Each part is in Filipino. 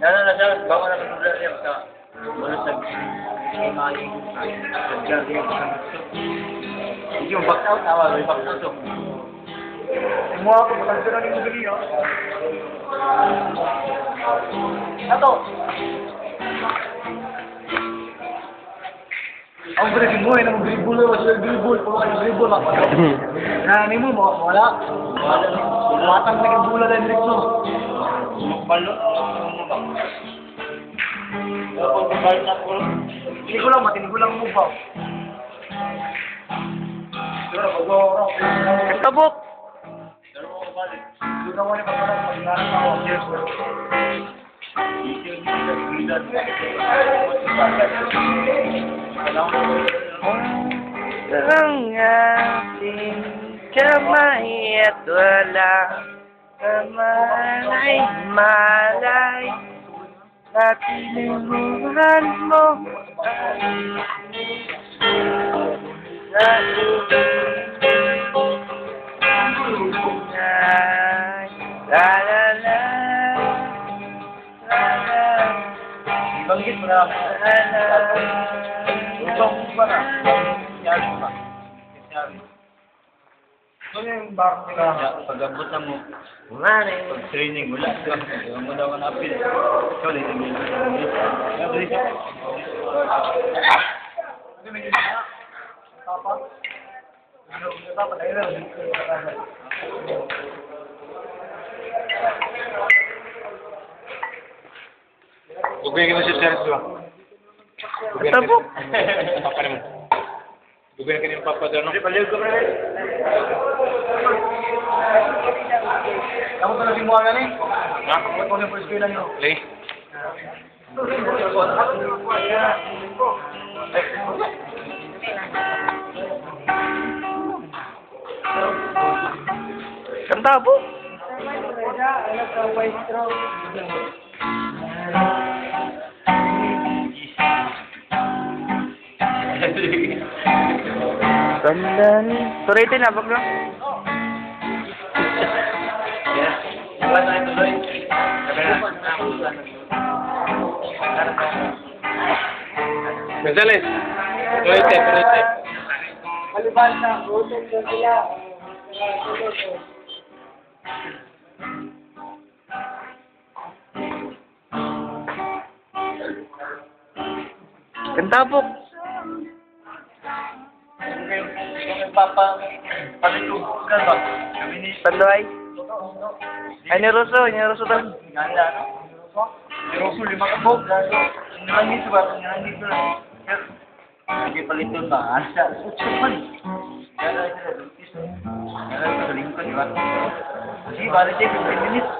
Lalo na siya, bawa na ulan niya sa Hindi yung back out, awa, may out. Kumuha ko, matalito na rin mo gali, oh. Ato! Ang breaking mo, eh, nang dribble, wala sila dribble, puro kayo dribble, mapagaw. Nani mo, mo, wala. Matang na kibula na yung no. Balo. Kapag balo na ko. Hindi ko lang, matinig ko lang mo ba? Pero mag-o-oro. Tabok! Pero mo ko balik. Sudah mo ni pagkakas, pag-inaran ako. Yes, sir. Yung hindi sa Ngapin kamay at wala Kamalay, malay Sa pilihan mo Sa pilihan mo Banggit mo na. Utang mo ba na? Yari pa. Yari. Ano yung bar nila? Kaya pag abot na mo, Mare. pag training, wala ka. Ewan mo daw na apil. Ikaw, dito mo. Ano? Tapa? Ano, tapa, dahil lang. Oke kita siya sa diba? Gubiyakin mo. Papa naman. Gubiyakin kita papa doon. Kamu tuh lagi muangan nih? Hah? Kamu tuh lagi pergi lagi? Lagi. Kanta? Tandaan. Turete na, bag na. Iwan na ito, Loy. Gonzales. Turete, turete. Ang tabok. Kung kayo, kung kayo papa, Pandoy? Ay, ni Russo, eh, ni Russo doon. Ganda, no? Ni Russo, lima ka ada Nilang dito ba? Nilang dito lang. Sige, palito ba? Asa, utsa pa. Gala, sila, lutis. Gala, sa lingkod, di ba? ini balik tayo, 15 minutes.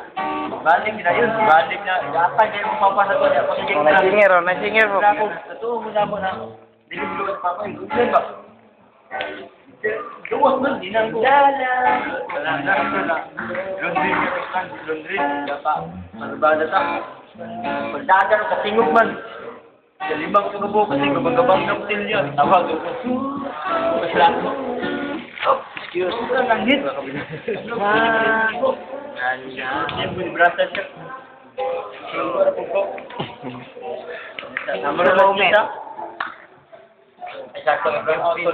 Balik na yun. Balik na. Gata, kayo mapapasa ko. Nasingir, oh, nasingir po. Totoo mo na mo na. Diliplo, papa, ilugyan ba? Gawas man, di na ko. Lala. Wala na. Laundry ka kan, laundry. Dapat, malubada ta. Pagdagan, katingog man. Sa limang kagabo, kasi gabang-gabang ng hotel yan. Tawag ko. Masla. Oh, excuse. Ang langit. Wow. Yan, yung brasa siya. Na po Number Sa moment. kita. Exactly. I've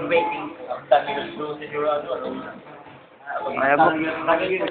waiting. I've done